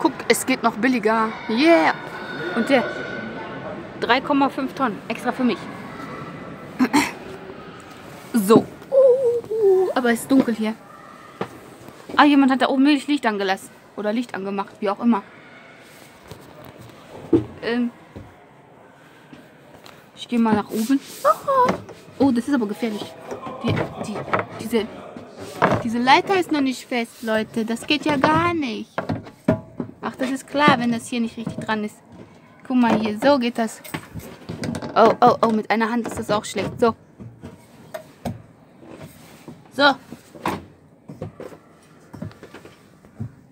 Guck, es geht noch billiger. Yeah. Und der 3,5 Tonnen. Extra für mich. So. Aber es ist dunkel hier. Ah, jemand hat da oben Licht angelassen. Oder Licht angemacht, wie auch immer. Ähm. Ich gehe mal nach oben. Oh, das ist aber gefährlich. Die, die, diese, diese Leiter ist noch nicht fest, Leute. Das geht ja gar nicht. Das ist klar, wenn das hier nicht richtig dran ist. Guck mal hier, so geht das. Oh, oh, oh, mit einer Hand ist das auch schlecht. So. So.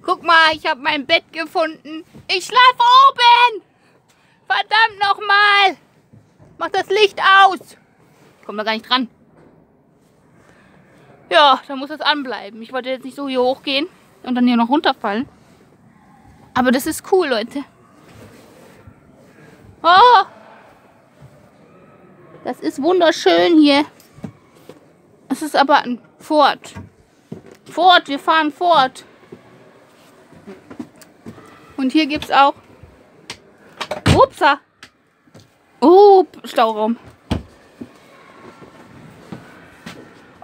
Guck mal, ich habe mein Bett gefunden. Ich schlafe oben. Verdammt nochmal. Mach das Licht aus. Ich komme da gar nicht dran. Ja, da muss das anbleiben. Ich wollte jetzt nicht so hier hochgehen und dann hier noch runterfallen. Aber das ist cool, Leute. Oh! Das ist wunderschön hier. Es ist aber ein Fort. Fort, wir fahren fort. Und hier gibt es auch... Upsa! Oh, Stauraum.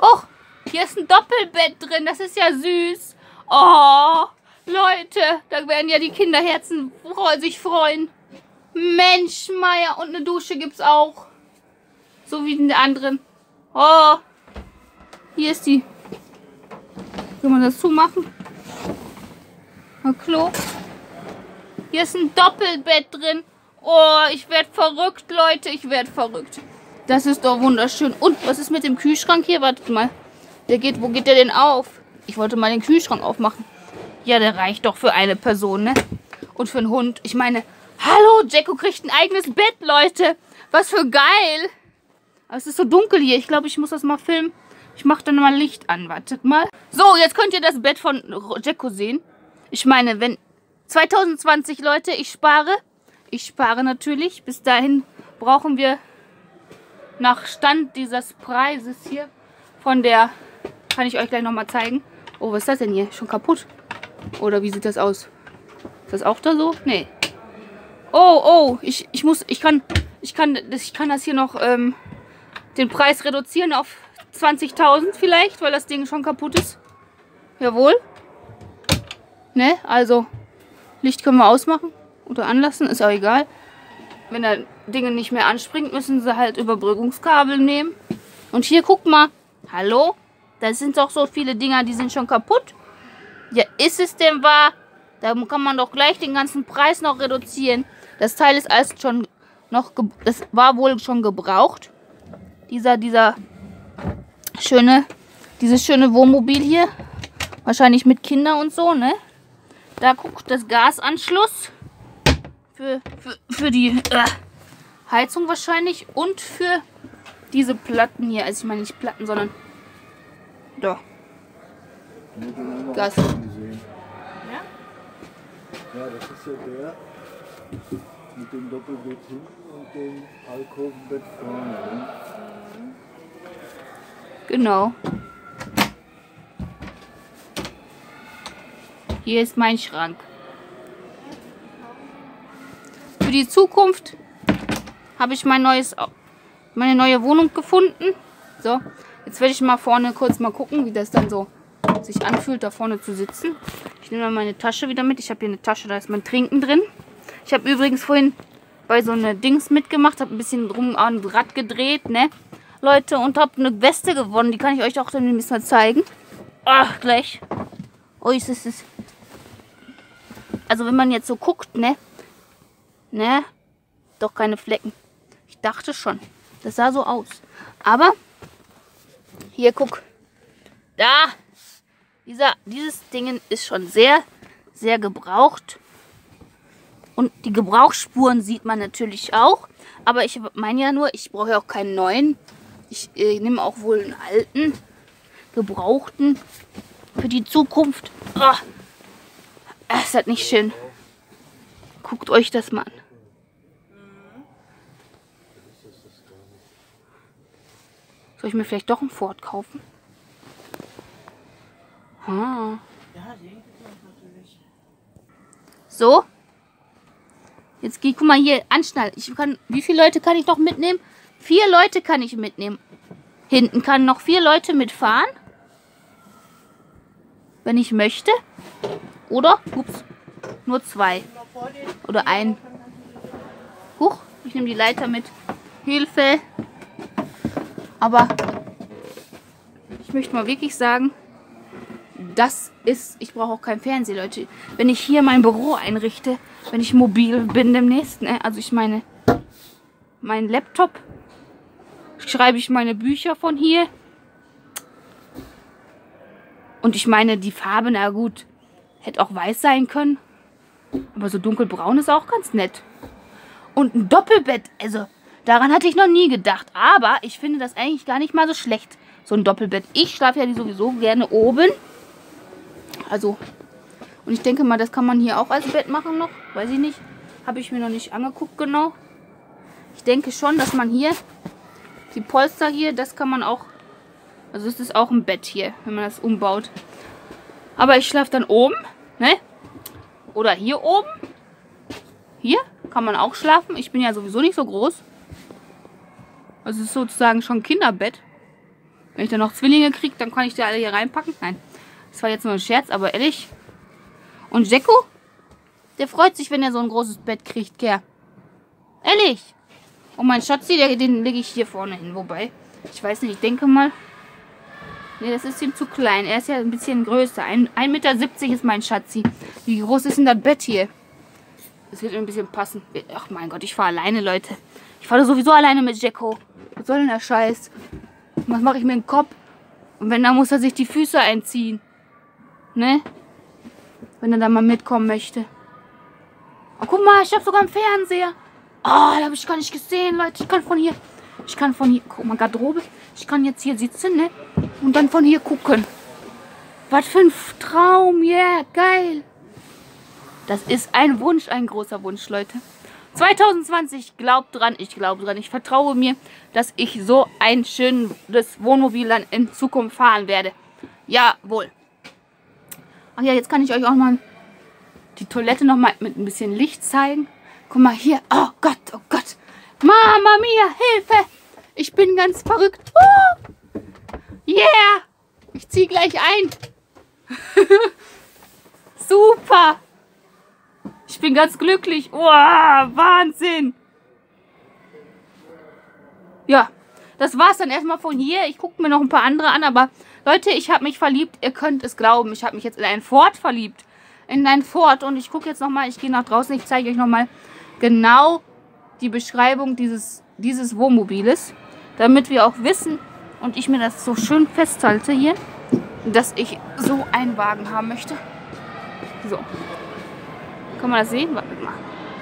Och, hier ist ein Doppelbett drin. Das ist ja süß. Oh, Leute, da werden ja die Kinderherzen sich freuen. Mensch, Meier, und eine Dusche gibt's auch. So wie in der anderen. Oh, hier ist die. Kann man das zumachen? Ein Klo. Hier ist ein Doppelbett drin. Oh, ich werde verrückt, Leute. Ich werde verrückt. Das ist doch wunderschön. Und was ist mit dem Kühlschrank hier? Wartet mal. Der geht, wo geht der denn auf? Ich wollte mal den Kühlschrank aufmachen. Ja, der reicht doch für eine Person, ne? Und für einen Hund. Ich meine, hallo, Jacko kriegt ein eigenes Bett, Leute. Was für geil. Aber es ist so dunkel hier. Ich glaube, ich muss das mal filmen. Ich mache dann mal Licht an. Wartet mal. So, jetzt könnt ihr das Bett von Jacko sehen. Ich meine, wenn 2020, Leute, ich spare. Ich spare natürlich. Bis dahin brauchen wir nach Stand dieses Preises hier von der, kann ich euch gleich nochmal zeigen. Oh, was ist das denn hier? Schon kaputt? Oder wie sieht das aus? Ist das auch da so? Nee. Oh, oh, ich, ich muss, ich kann, ich kann, ich kann das hier noch, ähm, den Preis reduzieren auf 20.000 vielleicht, weil das Ding schon kaputt ist. Jawohl. Ne, also, Licht können wir ausmachen oder anlassen, ist auch egal. Wenn da Dinge nicht mehr anspringt, müssen sie halt Überbrückungskabel nehmen. Und hier, guck mal. Hallo? Da sind doch so viele Dinger, die sind schon kaputt. Ja, ist es denn wahr? Da kann man doch gleich den ganzen Preis noch reduzieren. Das Teil ist alles schon noch, das war wohl schon gebraucht. Dieser, dieser schöne, dieses schöne Wohnmobil hier. Wahrscheinlich mit Kindern und so, ne? Da guckt das Gasanschluss. Für, für, für die äh, Heizung wahrscheinlich. Und für diese Platten hier. Also ich meine nicht Platten, sondern... Doch. Gas. Ja? Ja, das ist ja der mit dem Doppelbett hinten und dem Alkovenbett vorne. Ne? Genau. Hier ist mein Schrank. Für die Zukunft habe ich mein neues, meine neue Wohnung gefunden. So, jetzt werde ich mal vorne kurz mal gucken, wie das dann so sich anfühlt, da vorne zu sitzen. Ich nehme mal meine Tasche wieder mit. Ich habe hier eine Tasche, da ist mein Trinken drin. Ich habe übrigens vorhin bei so einer Dings mitgemacht, habe ein bisschen drum an Rad gedreht, ne? Leute, und habe eine Weste gewonnen. Die kann ich euch auch dann ein bisschen zeigen. Ach, gleich. Oh, ist es also wenn man jetzt so guckt, ne? Ne? Doch keine Flecken. Ich dachte schon. Das sah so aus. Aber hier guck. Da. Dieser, dieses Ding ist schon sehr, sehr gebraucht. Und die Gebrauchsspuren sieht man natürlich auch. Aber ich meine ja nur, ich brauche ja auch keinen neuen. Ich äh, nehme auch wohl einen alten, gebrauchten für die Zukunft. Oh, das ist halt nicht schön. Guckt euch das mal an. Soll ich mir vielleicht doch ein Ford kaufen? Ah. So. Jetzt geh, guck mal hier, anschnallen. Ich kann, wie viele Leute kann ich noch mitnehmen? Vier Leute kann ich mitnehmen. Hinten kann noch vier Leute mitfahren. Wenn ich möchte. Oder, ups, nur zwei. Oder ein. Huch, ich nehme die Leiter mit. Hilfe. Aber ich möchte mal wirklich sagen, das ist, ich brauche auch kein Fernseher, Leute. Wenn ich hier mein Büro einrichte, wenn ich mobil bin demnächst, ne? also ich meine, mein Laptop, schreibe ich meine Bücher von hier. Und ich meine, die Farbe, na gut, hätte auch weiß sein können. Aber so dunkelbraun ist auch ganz nett. Und ein Doppelbett, also daran hatte ich noch nie gedacht. Aber ich finde das eigentlich gar nicht mal so schlecht, so ein Doppelbett. Ich schlafe ja sowieso gerne oben. Also, und ich denke mal, das kann man hier auch als Bett machen noch. Weiß ich nicht. Habe ich mir noch nicht angeguckt genau. Ich denke schon, dass man hier, die Polster hier, das kann man auch, also es ist auch ein Bett hier, wenn man das umbaut. Aber ich schlafe dann oben, ne? Oder hier oben. Hier kann man auch schlafen. Ich bin ja sowieso nicht so groß. Also es ist sozusagen schon Kinderbett. Wenn ich dann noch Zwillinge kriege, dann kann ich die alle hier reinpacken. Nein, das war jetzt nur ein Scherz, aber ehrlich. Und Jacko? Der freut sich, wenn er so ein großes Bett kriegt, Kerl. Ehrlich. Und mein Schatzi, der, den lege ich hier vorne hin. Wobei, ich weiß nicht, ich denke mal... Ne, das ist ihm zu klein. Er ist ja ein bisschen größer. 1,70 Meter ist mein Schatzi. Wie groß ist denn das Bett hier? Das wird ein bisschen passen. Ach mein Gott, ich fahre alleine, Leute. Ich fahre sowieso alleine mit Jacko. Was soll denn der Scheiß? Was mache ich mit dem Kopf? Und wenn, dann muss er sich die Füße einziehen. Ne? Wenn er da mal mitkommen möchte. Oh, guck mal, ich habe sogar einen Fernseher. Oh, da habe ich gar nicht gesehen, Leute. Ich kann von hier, ich kann von hier, guck mal, Garderobe. Ich kann jetzt hier sitzen, ne? Und dann von hier gucken. Was für ein Traum, yeah, geil. Das ist ein Wunsch, ein großer Wunsch, Leute. 2020, glaubt dran, ich glaube dran, ich vertraue mir, dass ich so ein schönes Wohnmobil dann in Zukunft fahren werde. Jawohl. Ach ja, jetzt kann ich euch auch mal die Toilette noch mal mit ein bisschen Licht zeigen. Guck mal hier. Oh Gott, oh Gott. Mama mia, Hilfe. Ich bin ganz verrückt. Uh. Yeah. Ich ziehe gleich ein. Super. Ich bin ganz glücklich. Oh, Wahnsinn. Ja, das war's dann erstmal von hier. Ich gucke mir noch ein paar andere an, aber Leute, ich habe mich verliebt. Ihr könnt es glauben. Ich habe mich jetzt in ein Ford verliebt. In ein Ford. Und ich gucke jetzt nochmal. Ich gehe nach draußen. Ich zeige euch nochmal genau die Beschreibung dieses, dieses Wohnmobiles. Damit wir auch wissen und ich mir das so schön festhalte hier, dass ich so einen Wagen haben möchte. So. Kann man das sehen? Warte mal.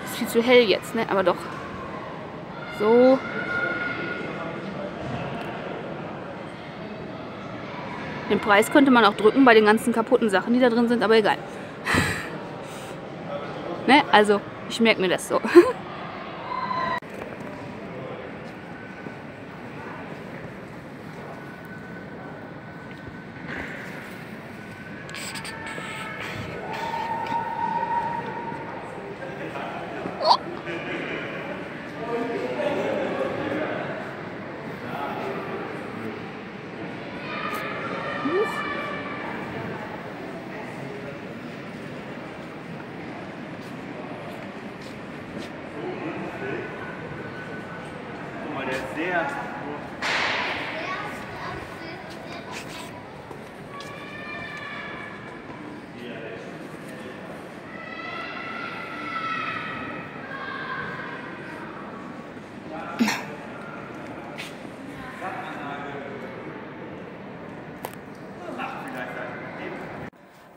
Ist viel zu hell jetzt, ne? Aber doch. So. Den Preis könnte man auch drücken bei den ganzen kaputten Sachen, die da drin sind, aber egal. ne? Also, ich merke mir das so.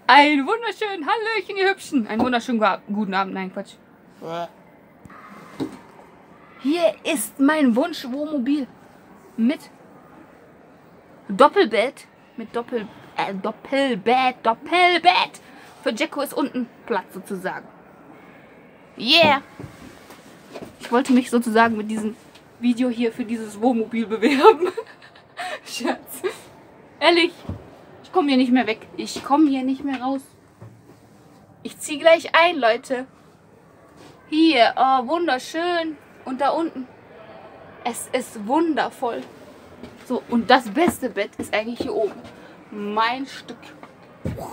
Ein wunderschönen Hallöchen, ihr Hübschen. Einen wunderschönen guten Abend. Nein, Quatsch. Hier ist mein Wunsch-Wohnmobil mit Doppelbett. Mit Doppel, äh, Doppelbett, Doppelbett. Für Jacko ist unten Platz sozusagen. Yeah! Ich wollte mich sozusagen mit diesem Video hier für dieses Wohnmobil bewerben. Schatz. Ehrlich, ich komme hier nicht mehr weg. Ich komme hier nicht mehr raus. Ich ziehe gleich ein, Leute. Hier, oh, wunderschön. Und da unten. Es ist wundervoll. So, und das beste Bett ist eigentlich hier oben. Mein Stück. Oh.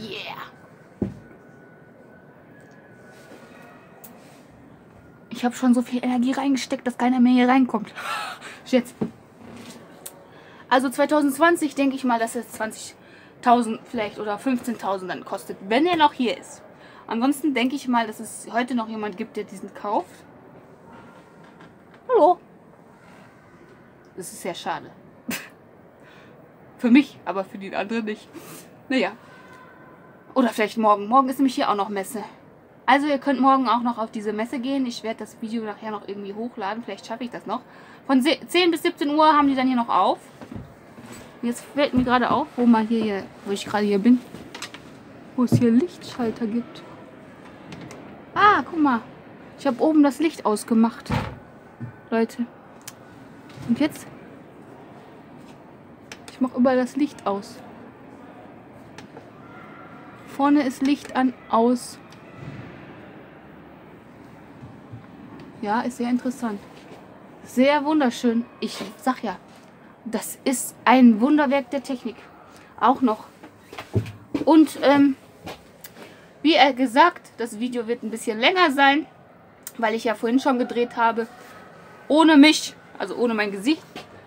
Yeah. Ich habe schon so viel Energie reingesteckt, dass keiner mehr hier reinkommt. Jetzt. Also 2020 denke ich mal, dass es 20.000 vielleicht oder 15.000 dann kostet, wenn er noch hier ist. Ansonsten denke ich mal, dass es heute noch jemand gibt, der diesen kauft. Hallo. Das ist sehr schade. für mich, aber für die anderen nicht. Naja. Oder vielleicht morgen. Morgen ist nämlich hier auch noch Messe. Also ihr könnt morgen auch noch auf diese Messe gehen. Ich werde das Video nachher noch irgendwie hochladen. Vielleicht schaffe ich das noch. Von 10 bis 17 Uhr haben die dann hier noch auf. Jetzt fällt mir gerade auf, wo hier, hier wo ich gerade hier bin, wo es hier Lichtschalter gibt. Ah, guck mal. Ich habe oben das Licht ausgemacht. Leute. Und jetzt? Ich mache überall das Licht aus. Vorne ist Licht an, aus. Ja, ist sehr interessant. Sehr wunderschön. Ich sag ja, das ist ein Wunderwerk der Technik. Auch noch. Und ähm, wie er gesagt, das Video wird ein bisschen länger sein, weil ich ja vorhin schon gedreht habe, ohne mich, also ohne mein Gesicht,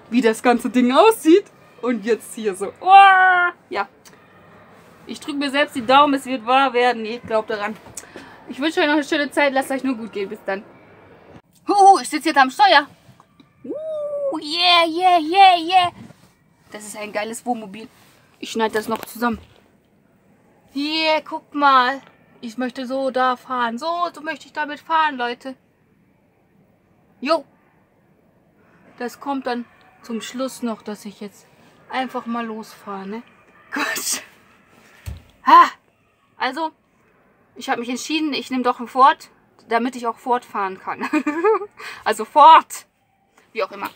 wie das ganze Ding aussieht. Und jetzt hier so. Oh, ja. Ich drücke mir selbst die Daumen, es wird wahr werden. Ich glaube daran. Ich wünsche euch noch eine schöne Zeit. Lasst euch nur gut gehen. Bis dann. Huhu, ich sitze jetzt am Steuer. Uh, yeah, yeah, yeah, yeah. Das ist ein geiles Wohnmobil. Ich schneide das noch zusammen. Yeah, guck mal. Ich möchte so da fahren. So, so möchte ich damit fahren, Leute. Jo. Das kommt dann zum Schluss noch, dass ich jetzt einfach mal losfahre, ne? Gut. Ha! Also, ich habe mich entschieden, ich nehme doch ein Ford damit ich auch fortfahren kann. also fort! Wie auch immer.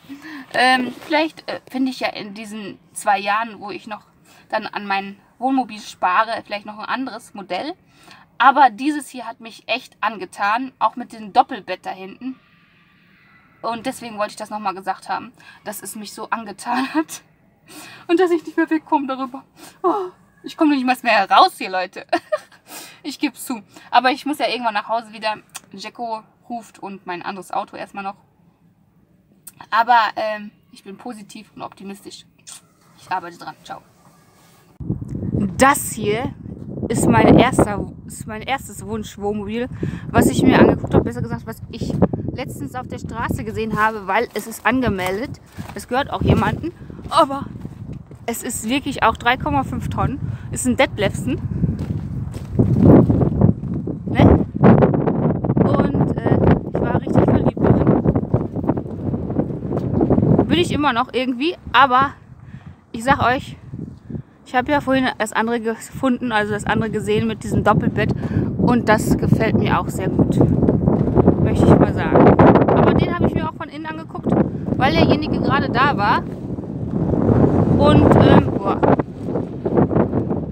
Ähm, vielleicht äh, finde ich ja in diesen zwei Jahren, wo ich noch dann an mein Wohnmobil spare, vielleicht noch ein anderes Modell. Aber dieses hier hat mich echt angetan, auch mit dem Doppelbett da hinten. Und deswegen wollte ich das nochmal gesagt haben, dass es mich so angetan hat. Und dass ich nicht mehr wegkomme darüber. Oh, ich komme nicht mal mehr raus hier, Leute. ich gebe zu. Aber ich muss ja irgendwann nach Hause wieder. Jacko ruft und mein anderes Auto erstmal noch. Aber ähm, ich bin positiv und optimistisch. Ich arbeite dran. Ciao. Das hier ist mein, erster, ist mein erstes Wunsch-Wohnmobil, was ich mir angeguckt habe, besser gesagt, was ich letztens auf der Straße gesehen habe, weil es ist angemeldet. Es gehört auch jemanden, aber es ist wirklich auch 3,5 Tonnen. Ist ein Detlefsen. bin ich immer noch irgendwie, aber ich sag euch, ich habe ja vorhin das andere gefunden, also das andere gesehen mit diesem Doppelbett und das gefällt mir auch sehr gut. Möchte ich mal sagen. Aber den habe ich mir auch von innen angeguckt, weil derjenige gerade da war. Und, ähm, boah.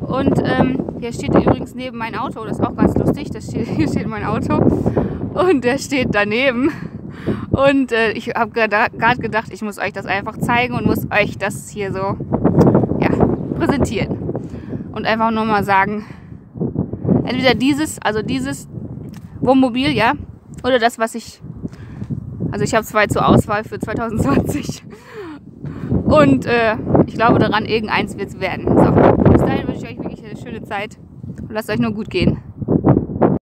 Und, ähm, der steht übrigens neben mein Auto, das ist auch ganz lustig. Das steht, hier steht mein Auto und der steht daneben. Und äh, ich habe gerade gedacht, ich muss euch das einfach zeigen und muss euch das hier so ja, präsentieren. Und einfach nur mal sagen, entweder dieses, also dieses Wohnmobil, ja, oder das, was ich, also ich habe zwei zur Auswahl für 2020. Und äh, ich glaube daran, irgendeins wird es werden. So, bis dahin wünsche ich euch wirklich eine schöne Zeit und lasst euch nur gut gehen.